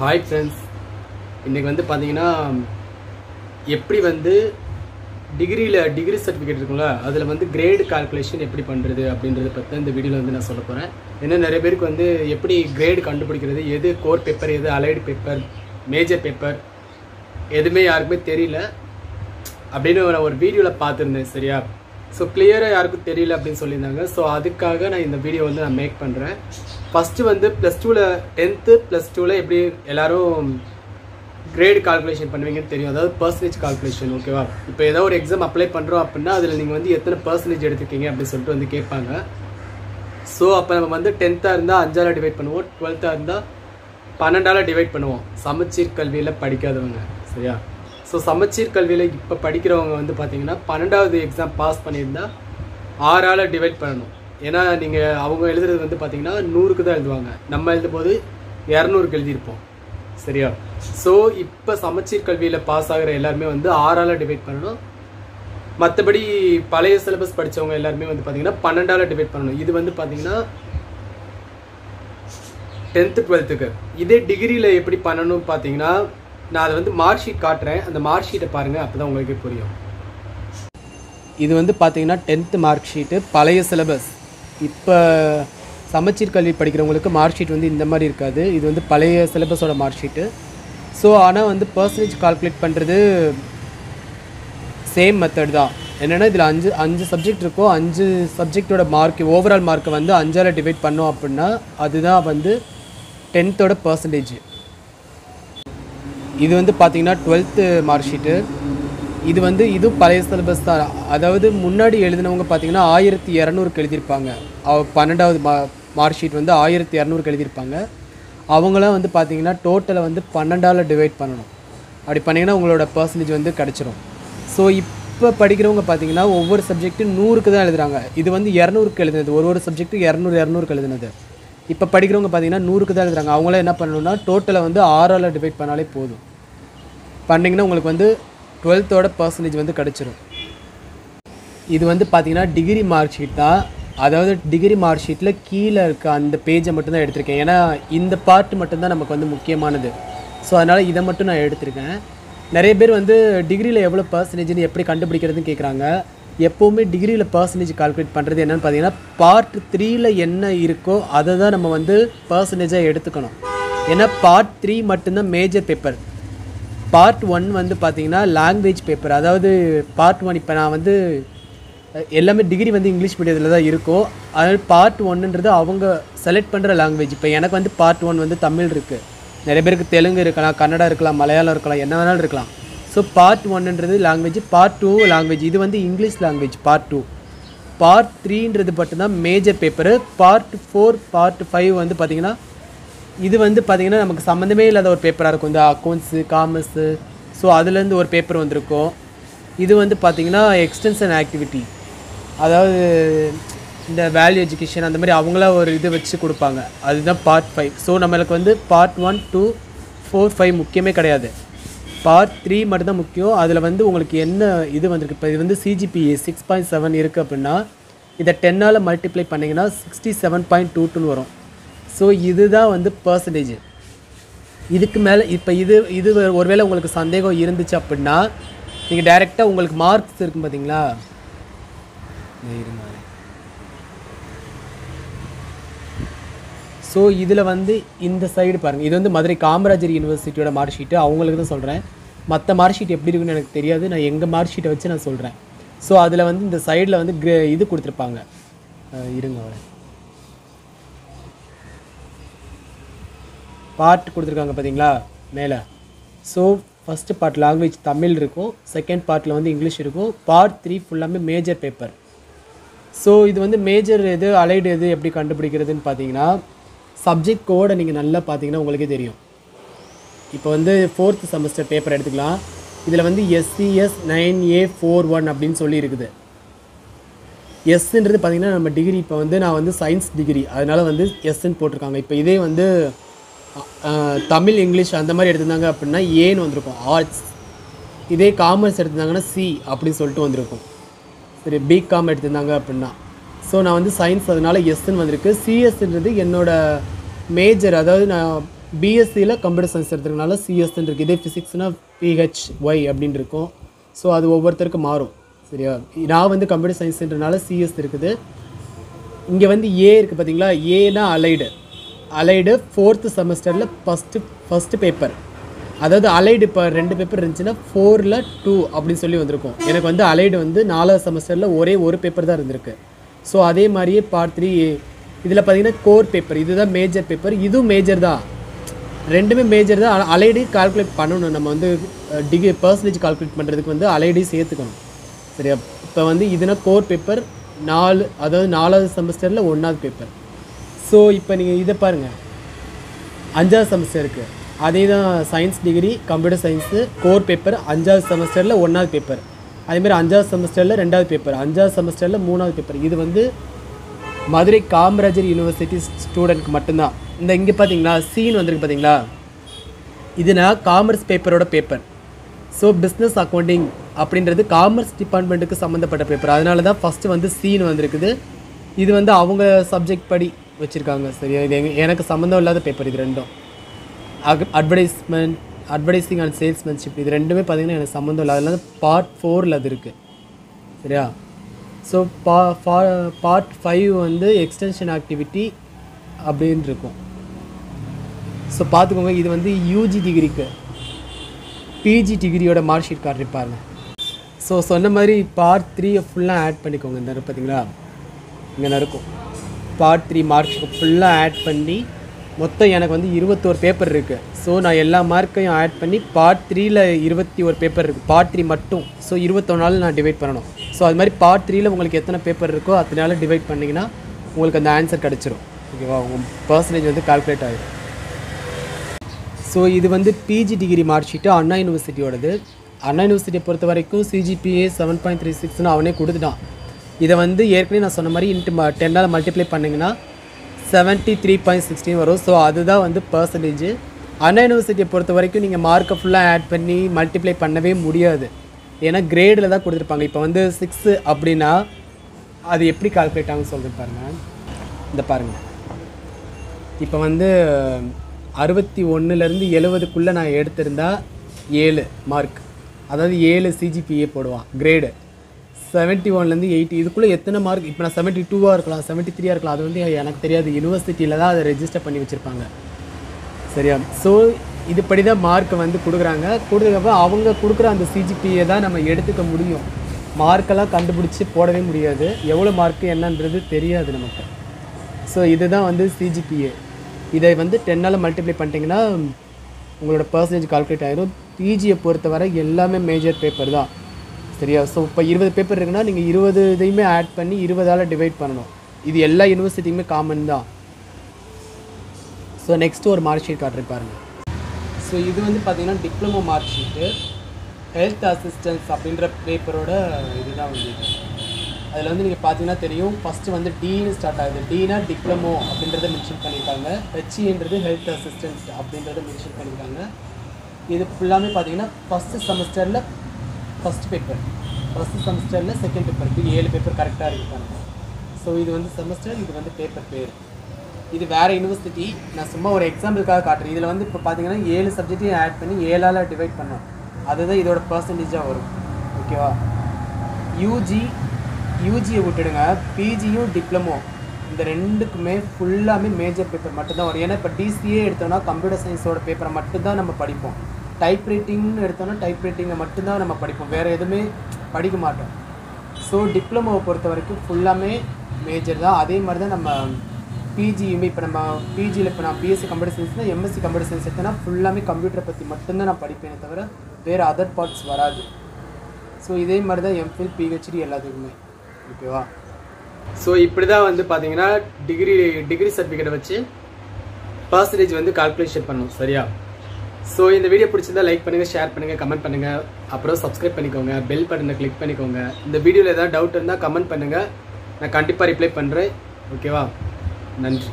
Hi friends இன்றைக்கி வந்து பார்த்தீங்கன்னா எப்படி வந்து டிகிரியில் டிகிரி சர்டிஃபிகேட் இருக்குங்களா அதில் வந்து கிரேடு கால்குலேஷன் எப்படி பண்ணுறது அப்படின்றத பற்றி தான் இந்த வீடியோவில் வந்து நான் சொல்ல போகிறேன் ஏன்னா நிறைய பேருக்கு வந்து எப்படி கிரேடு கண்டுபிடிக்கிறது எது கோர் பேப்பர் எது அலைடு பேப்பர் மேஜர் பேப்பர் எதுவுமே யாருக்குமே தெரியல அப்படின்னு நான் ஒரு வீடியோவில் பார்த்துருந்தேன் சரியா? ஸோ கிளியராக யாருக்கும் தெரியல அப்படின்னு சொல்லியிருந்தாங்க. ஸோ அதுக்காக நான் இந்த வீடியோ வந்து நான் மேக் பண்ணுறேன் ஃபஸ்ட்டு வந்து ப்ளஸ் டூவில் டென்த்து ப்ளஸ் டூவில் எப்படி எல்லோரும் கிரேட் கால்குலேஷன் பண்ணுவீங்கன்னு தெரியும். அதாவது பர்சன்டேஜ் கால்குலேஷன் ஓகேவா இப்போ ஏதோ ஒரு எக்ஸாம் அப்ளை பண்ணுறோம் அப்படின்னா அதில் நீங்கள் வந்து எத்தனை பர்சன்டேஜ் எடுத்துருக்கீங்க அப்படின்னு சொல்லிட்டு வந்து கேட்பாங்க. ஸோ அப்போ நம்ம வந்து டென்த்தாக இருந்தால் அஞ்சால் டிவைட் பண்ணுவோம். டுவெல்த்தாக இருந்தால் பன்னெண்டால் டிவைட் பண்ணுவோம். சமச்சீர் கல்வியில் படிக்காதவங்க சரியா? ஸோ சமச்சீர் கல்வியில் இப்போ படிக்கிறவங்க வந்து பார்த்தீங்கன்னா பன்னெண்டாவது எக்ஸாம் பாஸ் பண்ணியிருந்தால் ஆறால் டிவைட் பண்ணணும். ஏன்னா நீங்கள் அவங்க எழுதுறது வந்து பார்த்தீங்கன்னா நூறுக்கு தான் எழுதுவாங்க. நம்ம எழுதும்போது இரநூறுக்கு எழுதியிருப்போம். சரியா? ஸோ இப்போ சமச்சீர் கல்வியில் பாஸ் ஆகிற எல்லாருமே வந்து ஆறால் டிவைட் பண்ணணும். மற்றபடி பழைய சிலபஸ் படித்தவங்க எல்லாருமே வந்து பார்த்தீங்கன்னா பன்னெண்டால் டிவைட் பண்ணணும். இது வந்து பார்த்தீங்கன்னா டென்த்து டுவெல்த்துக்கு இதே டிகிரியில் எப்படி பண்ணணும் பார்த்தீங்கன்னா நான் அதை வந்து மார்க் ஷீட் காட்டுறேன். அந்த மார்க் ஷீட்டை பாருங்கள் அப்போ தான் உங்களுக்கு புரியும். இது வந்து பார்த்தீங்கன்னா டென்த்து மார்க் ஷீட்டு பழைய சிலபஸ் இப்போ சமச்சீர் கல்வி படிக்கிறவங்களுக்கு மார்க் ஷீட் வந்து இந்த மாதிரி இருக்காது. இது வந்து பழைய சிலபஸோட மார்க் ஷீட்டு ஸோ ஆனால் வந்து பர்சன்டேஜ் கால்குலேட் பண்ணுறது சேம் மெத்தட் தான். என்னென்னா இதில் அஞ்சு அஞ்சு சப்ஜெக்ட் இருக்கோ அஞ்சு சப்ஜெக்டோட மார்க் ஓவரால் மார்க்கை வந்து அஞ்சால் டிவைட் பண்ணோம் அப்படின்னா அதுதான் வந்து டென்த்தோட பர்சன்டேஜ் இது வந்து பார்த்திங்கன்னா டுவெல்த்து மார்க் ஷீட்டு இது வந்து இது பழைய சிலபஸ் தான். அதாவது முன்னாடி எழுதினவங்க பார்த்தீங்கன்னா ஆயிரத்தி இரநூறுக்கு எழுதியிருப்பாங்க. அவ பன்னெண்டாவது மா மார்க் ஷீட் வந்து ஆயிரத்தி இரநூறுக்கு எழுதியிருப்பாங்க. அவங்களாம் வந்து பார்த்தீங்கன்னா டோட்டலை வந்து பன்னெண்டால் டிவைட் பண்ணணும். அப்படி பண்ணிங்கன்னா உங்களோட பர்சன்டேஜ் வந்து கிடச்சிரும். ஸோ இப்போ படிக்கிறவங்க பார்த்தீங்கன்னா ஒவ்வொரு சப்ஜெக்ட்டும் நூறுக்கு தான் எழுதுறாங்க. இது வந்து இரநூறுக்கு எழுதுனது. ஒரு ஒரு சப்ஜெக்ட்டு இரநூறு இரநூறுக்கு எழுதுனது. இப்போ படிக்கிறவங்க பார்த்தீங்கன்னா நூறுக்கு தான் எழுதுறாங்க. அவங்களாம் என்ன பண்ணணும்னா டோட்டலை வந்து ஆறால் டிவைட் பண்ணாலே போதும். பண்ணிங்கன்னா உங்களுக்கு வந்து டுவெல்த்தோட பர்சன்டேஜ் வந்து கிடச்சிரும். இது வந்து பார்த்தீங்கன்னா டிகிரி மார்க் ஷீட் தான். அதாவது டிகிரி மார்க் ஷீட்டில் கீழே இருக்க அந்த பேஜை மட்டும்தான் எடுத்திருக்கேன். ஏன்னா இந்த பார்ட் மட்டும்தான் நமக்கு வந்து முக்கியமானது. ஸோ அதனால் இதை மட்டும் நான் எடுத்திருக்கேன். நிறைய பேர் வந்து டிகிரியில் எவ்வளோ பர்சன்டேஜ்னு எப்படி கண்டுபிடிக்கிறதுன்னு கேட்குறாங்க எப்போவுமே டிகிரியில் பர்சன்டேஜ் கால்குலேட் பண்ணுறது என்னென்னு பார்த்தீங்கன்னா பார்ட் த்ரீயில் என்ன இருக்கோ அதை தான் நம்ம வந்து பர்சன்டேஜாக எடுத்துக்கணும். ஏன்னா பார்ட் த்ரீ மட்டும்தான் மேஜர் பேப்பர் பார்ட் ஒன் வந்து பார்த்தீங்கன்னா லாங்குவேஜ் பேப்பர் அதாவது பார்ட் ஒன் இப்போ நான் வந்து எல்லாமே டிகிரி வந்து இங்கிலீஷ் மீடியத்தில் தான் இருக்கும். அதனால் பார்ட் ஒன்றுன்றது அவங்க செலக்ட் பண்ணுற லாங்குவேஜ் இப்போ எனக்கு வந்து பார்ட் ஒன் வந்து தமிழ் இருக்குது நிறைய பேருக்கு தெலுங்கு இருக்கலாம் கன்னடா இருக்கலாம் மலையாளம் இருக்கலாம் என்ன வேணாலும் இருக்கலாம். ஸோ பார்ட் ஒன்றுன்றது லாங்குவேஜ் பார்ட் டூ லாங்குவேஜ் இது வந்து English language part two part த்ரீன்றது மட்டும்தான் major paper part four part five வந்து பார்த்திங்கன்னா இது வந்து பார்த்திங்கன்னா நமக்கு சம்மந்தமே இல்லாத ஒரு பேப்பராக இருக்கும். இந்த அக்கௌண்ட்ஸு காமர்ஸு ஸோ அதுலேருந்து ஒரு பேப்பர் வந்திருக்கும். இது வந்து பார்த்திங்கன்னா எக்ஸ்டென்ஷன் ஆக்டிவிட்டி அதாவது இந்த வேல்யூ எஜுகேஷன் அந்த மாதிரி அவங்களா ஒரு இது வச்சு கொடுப்பாங்க. அதுதான் பார்ட் ஃபைவ் ஸோ நம்மளுக்கு வந்து part one two four five முக்கியமே கிடையாது. பார்ட் த்ரீ மட்டும்தான் முக்கியம். அதில் வந்து உங்களுக்கு என்ன இது வந்திருக்கு? இப்போ இது வந்து சிஜிபிஏ சிக்ஸ் பாயிண்ட் செவன் இருக்குது அப்படின்னா இதை டென்னால் மல்டிப்ளை பண்ணிங்கன்னா சிக்ஸ்டி செவன் பாயிண்ட் டூ டூன்னு வரும். ஸோ இதுதான் வந்து பர்சன்டேஜ் இதுக்கு மேலே இப்போ இது இது ஒருவேளை உங்களுக்கு சந்தேகம் இருந்துச்சு அப்படின்னா நீங்கள் டைரெக்டாக உங்களுக்கு மார்க்ஸ் இருக்கும் பார்த்தீங்களா ஸோ இதில் வந்து இந்த சைடு பாருங்கள் இது வந்து மதுரை காமராஜர் யூனிவர்சிட்டியோட மார்க் ஷீட்டு அவங்களுக்கு தான் சொல்கிறேன் மற்ற மார்க் ஷீட் எப்படி இருக்குன்னு எனக்கு தெரியாது. நான் எங்கள் மார்க் ஷீட்டை வச்சு நான் சொல்கிறேன் ஸோ அதில் வந்து இந்த சைடில் வந்து கிரே இது கொடுத்துருப்பாங்க. இருங்க. அவரை பார்ட் கொடுத்துருக்காங்க பார்த்தீங்களா மேலே. So first part language Tamil இருக்கும். செகண்ட் பார்ட்டில் வந்து இங்கிலீஷ் இருக்கும். பார்ட் த்ரீ ஃபுல்லாமே மேஜர் பேப்பர் ஸோ இது வந்து மேஜர் எது அலைடு எது எப்படி கண்டுபிடிக்கிறதுன்னு பார்த்தீங்கன்னா சப்ஜெக்ட் கோடை நீங்கள் நல்லா பார்த்தீங்கன்னா உங்களுக்கே தெரியும். இப்போ வந்து ஃபோர்த் செமஸ்டர் பேப்பர் எடுத்துக்கலாம். இதில் வந்து SCS nine A four one அப்படின்னு சொல்லி இருக்குது. எஸ்ன்றது பார்த்திங்கன்னா நம்ம டிகிரி இப்போ வந்து நான் வந்து சயின்ஸ் டிகிரி அதனால் வந்து எஸ்ன்னு போட்டிருக்காங்க. இப்போ இதே வந்து தமிழ் இங்கிலீஷ் அந்த மாதிரி எடுத்திருந்தாங்க அப்படின்னா ஏன்னு வந்திருக்கும். ஆர்ட்ஸ் இதே காமர்ஸ் எடுத்திருந்தாங்கன்னா சி அப்படின்னு சொல்லிட்டு வந்திருக்கும். சரி பிகாம் எடுத்திருந்தாங்க அப்படின்னா. ஸோ நான் வந்து சயின்ஸ் அதனால் எஸ்ன்னு வந்திருக்கு. சிஎஸ்ன்றது என்னோட மேஜர் அதாவது நான் பிஎஸ்சியில் கம்ப்யூட்டர் சயின்ஸ் எடுத்துருக்கனால சிஎஸ்ன்னு இருக்குது இதே ஃபிசிக்ஸ்னால் பிஹெச் ஒய் அப்படின்னு இருக்கும். ஸோ அது ஒவ்வொருத்தருக்கும் மாறும். சரியா? நான் வந்து கம்ப்யூட்டர் சயின்ஸ்ன்றனால சிஎஸ் இருக்குது. இங்கே வந்து ஏ இருக்குது பார்த்தீங்களா ஏனா அலைடு அலைடு ஃபோர்த்து செமஸ்டரில் ஃபஸ்ட்டு ஃபஸ்ட்டு பேப்பர் அதாவது அலைடு இப்போ ரெண்டு பேப்பர் இருந்துச்சுன்னா ஃபோரில் டூ அப்படின்னு சொல்லி வந்திருக்கும். எனக்கு வந்து அலைடு வந்து நாலாவது செமஸ்டரில் ஒரே ஒரு பேப்பர் தான் இருந்திருக்கு. ஸோ அதே மாதிரியே பார்ட் த்ரீ இதில் பார்த்தீங்கன்னா கோர் பேப்பர் இதுதான் மேஜர் பேப்பர் இதுவும் மேஜர் தான். ரெண்டுமே மேஜர் தான். ஆனால் அலைடி கால்குலேட் பண்ணணும். நம்ம வந்து டிகிரி பர்சன்டேஜ் கால்குலேட் பண்ணுறதுக்கு வந்து அலைடி சேர்த்துக்கணும். சரியா? இப்போ வந்து இதுனா கோர் பேப்பர் நாலு அதாவது நாலாவது செமஸ்டரில் ஒன்றாவது பேப்பர் ஸோ இப்போ நீங்கள் இதை பாருங்கள் அஞ்சாவது செமஸ்டர் இருக்குது அதே தான் science degree computer science core paper அஞ்சாவது செமஸ்டரில் ஒன்றாவது பேப்பர் அதேமாதிரி அஞ்சாவது செமஸ்டரில் ரெண்டாவது பேப்பர் அஞ்சாவது செமஸ்டரில் மூணாவது பேப்பர் இது வந்து மதுரை காமராஜர் யூனிவர்சிட்டி ஸ்டூடெண்ட்க்கு மட்டும்தான். இந்த இங்கே பார்த்தீங்களா சீன் வந்திருக்கு பார்த்தீங்களா இதுனா காமர்ஸ் பேப்பரோட பேப்பர் ஸோ பிஸ்னஸ் அக்கௌண்டிங் அப்படின்றது காமர்ஸ் டிபார்ட்மெண்ட்டுக்கு சம்மந்தப்பட்ட பேப்பர் அதனால தான் ஃபஸ்ட்டு வந்து சீன் வந்திருக்குது. இது வந்து அவங்க சப்ஜெக்ட் படி வச்சுருக்காங்க சரியா இது எனக்கு சம்மந்தம் இல்லாத பேப்பர் இது ரெண்டும். அட்வர்டைஸ்மெண்ட் அட்வர்டைஸிங் அண்ட் சேல்ஸ்மேன்ஷிப் இது ரெண்டுமே பார்த்திங்கன்னா எனக்கு சம்மந்தம் இல்லை அதில் பார்ட் ஃபோரில் அது இருக்குது சரியா? ஸோ பா பார்ட் ஃபைவ் வந்து எக்ஸ்டென்ஷன் ஆக்டிவிட்டி அப்படின்னு இருக்கும். ஸோ பார்த்துக்கோங்க இது வந்து யூஜி டிகிரிக்கு பிஜி டிகிரியோட மார்க் ஷீட் கார்டு பாருங்க. ஸோ சொன்ன மாதிரி பார்ட் த்ரீயை ஃபுல்லாக ஆட் பண்ணிக்கோங்க இந்த பார்த்தீங்களா இங்கே இருக்கும் பார்ட் த்ரீ மார்க் ஷீட் ஃபுல்லாக ஆட் பண்ணி மொத்தம் எனக்கு வந்து இருபத்தோரு பேப்பர் இருக்குது ஸோ நான் எல்லா மார்க்கையும் ஆட் பண்ணி பார்ட் த்ரீயில் இருபத்தி ஒரு பேப்பர் இருக்குது பார்ட் த்ரீ மட்டும். ஸோ இருபத்தொரு நாள் நான் டிவைட் பண்ணணும். ஸோ அது மாதிரி பார்ட் த்ரீயில் உங்களுக்கு எத்தனை பேப்பர் இருக்கோ அத்தனை நாள் டிவைட் பண்ணிங்கன்னா உங்களுக்கு அந்த ஆன்சர் கிடச்சிரும். ஓகேவா உங்கள் பர்சன்டேஜ் வந்து கால்குலேட் ஆகிடும் ஸோ இது வந்து PG degree mark sheet Anna யூனிவர்சிட்டியோடது Anna யூனிவர்சிட்டியை பொறுத்த வரைக்கும் சிஜிபிஏ செவன் பாயிண்ட் த்ரீ சிக்ஸ்னு அவனே கொடுத்துட்டான். இதை வந்து ஏற்கனவே நான் சொன்ன மாதிரி இன்ட்டு டென்னால் மல்டிப்ளை பண்ணிங்கன்னா செவன்ட்டி த்ரீ பாயிண்ட் சிக்ஸ்டின் வரும். ஸோ அதுதான் வந்து பர்சன்டேஜ் அண்ணா யூனிவர்சிட்டியை பொறுத்த வரைக்கும் நீங்கள் மார்க்கை ஃபுல்லாக ஆட் பண்ணி மல்டிப்ளை பண்ணவே முடியாது. ஏன்னா கிரேடில் தான் கொடுத்துருப்பாங்க. இப்போ வந்து சிக்ஸு அப்படின்னா அது எப்படி கால்குலேட் ஆகும் சொல்கிறது பாருங்கள் இந்த பாருங்கள் இப்போ வந்து அறுபத்தி ஒன்றுலேருந்து எழுபதுக்குள்ளே நான் எடுத்திருந்தா ஏழு மார்க் அதாவது ஏழு சிஜிபிஏ போடுவான். கிரேடு செவன்ட்டி ஒன்லேருந்து எயிட்டி இதுக்குள்ளே எத்தனை மார்க் இப்போ நான் செவன்ட்டி டூவாக இருக்கலாம் செவன்ட்டி த்ரீயாக இருக்கலாம். அது வந்து எனக்கு தெரியாது. யூனிவர்சிட்டியில் தான் அதை ரெஜிஸ்டர் பண்ணி வச்சுருப்பாங்க. சரியா? ஸோ இதுபடி தான் மார்க் வந்து கொடுக்குறாங்க. கொடுத்ததுக்கப்புறம் அவங்க கொடுக்குற அந்த சிஜிபியை தான் நம்ம எடுத்துக்க முடியும். மார்க்கெல்லாம் கண்டுபிடிச்சி போடவே முடியாது. எவ்வளோ மார்க்கு என்னன்றது தெரியாது நமக்கு. ஸோ இதுதான் வந்து சிஜிபிஏ இதை வந்து டென்னால் மல்டிப்ளை பண்ணிட்டீங்கன்னா உங்களோட பர்சன்டேஜ் கால்குலேட் ஆகிடும் பிஜியை பொறுத்தவரை எல்லாமே மேஜர் பேப்பர் தான். சரியா? ஸோ இப்போ இருபது பேப்பர் இருக்குன்னா நீங்கள் இருபது இதையுமே ஆட் பண்ணி இருபதால் டிவைட் பண்ணணும். இது எல்லா யூனிவர்சிட்டியுமே காமன் தான். ஸோ நெக்ஸ்ட்டு ஒரு மார்க் ஷீட் காட்டுறேன் பாருங்க. ஸோ இது வந்து பார்த்தீங்கன்னா diploma mark sheet health assistance அப்படின்ற பேப்பரோட இதுதான் வந்து அதில் வந்து நீங்கள் பார்த்தீங்கன்னா தெரியும் ஃபஸ்ட்டு வந்து டீனு ஸ்டார்ட் ஆகுது. டீனா டிப்ளமோ அப்படின்றத மென்ஷன் பண்ணியிருக்காங்க. ஹெச்இன்றது ஹெல்த் அசிஸ்டன்ஸ் அப்படின்றத மென்ஷன் பண்ணியிருக்காங்க. இது ஃபுல்லாமே பார்த்தீங்கன்னா ஃபஸ்ட்டு செமஸ்டரில் ஃபஸ்ட் பேப்பர் ஃபஸ்ட்டு செமஸ்டரில் செகண்ட் பேப்பர் இது ஏழு பேப்பர் கரெக்டாக இருக்காங்க ஸோ இது வந்து செமஸ்டர் இது வந்து பேப்பர் பேர். இது வேறு யூனிவர்சிட்டி நான் சும்மா ஒரு எக்ஸாம்பிளுக்காக காட்டுறேன். இதில் வந்து இப்போ பார்த்தீங்கன்னா ஏழு சப்ஜெக்ட்டையும் ஆட் பண்ணி ஏழால் டிவைட் பண்ணோம். அதுதான் இதோட பர்சன்டேஜாக வரும். ஓகேவா யூஜி யூஜியை விட்டுடுங்க. பிஜியும் டிப்ளமோ இந்த ரெண்டுக்குமே ஃபுல்லாமே மேஜர் பேப்பர் மட்டும்தான் வரும். ஏன்னா இப்போ டிசிஏ எடுத்தோம்னா கம்ப்யூட்டர் சயின்ஸோட பேப்பரை மட்டும்தான் நம்ம படிப்போம். டைப் ரைட்டிங்னு எடுத்தோம்னா டைப் ரைட்டிங்கை மட்டும்தான் நம்ம படிப்போம். வேறு எதுவுமே படிக்க மாட்டோம். ஸோ டிப்ளமோவை பொறுத்த வரைக்கும் ஃபுல்லாமே மேஜர் தான். அதே மாதிரி தான் நம்ம பிஜியுமே இப்போ நம்ம பிஜியில் இப்போ நான் பிஎஸ்சி கம்ப்யூட்டர் சயின்ஸ்னால் எம்எஸ்சி கம்ப்யூட்டர் சயின்ஸ் எடுத்தேன்னா ஃபுல்லாமே கம்ப்யூட்டரை பற்றி மட்டும்தான் நான் படிப்பேனே தவிர வேறு அதர் பார்ட்ஸ் வராது. ஸோ இதே மாதிரி தான் எம்ஃபில் பிஹெச்டி எல்லாத்துக்குமே. ஓகேவா ஸோ இப்படி தான் வந்து பார்த்தீங்கன்னா டிகிரி டிகிரி சர்டிஃபிகேட்டை வச்சு பர்சன்டேஜ் வந்து கால்குலேஷன் பண்ணும் சரியா? ஸோ இந்த வீடியோ பிடிச்சிருந்தா லைக் பண்ணுங்கள் ஷேர் பண்ணுங்கள் கமெண்ட் பண்ணுங்கள் அப்புறம் சப்ஸ்கிரைப் பண்ணிக்கோங்க பெல் பட்டனை கிளிக் பண்ணிக்கோங்க. இந்த வீடியோவில் ஏதாவது டவுட் இருந்தால் கமெண்ட் பண்ணுங்கள் நான் கண்டிப்பாக ரிப்ளை பண்ணுறேன் ஓகேவா நன்றி.